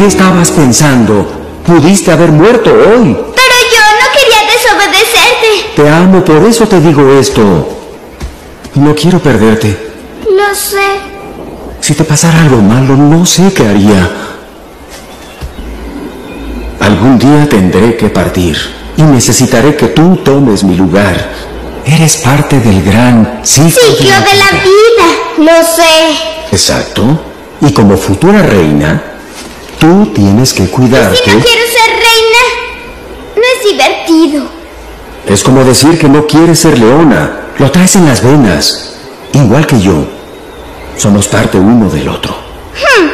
qué estabas pensando? Pudiste haber muerto hoy. Pero yo no quería desobedecerte. Te amo, por eso te digo esto. No quiero perderte. Lo sé. Si te pasara algo malo, no sé qué haría. Algún día tendré que partir y necesitaré que tú tomes mi lugar. Eres parte del gran ciclo, Ciclo de la vida. Lo sé. Exacto. Y como futura reina, tú tienes que Si cuidarte. no quiero ser reina, no es divertido. Es como decir que no quieres ser leona. Lo traes en las venas. Igual que yo. Somos parte uno del otro. Hmm,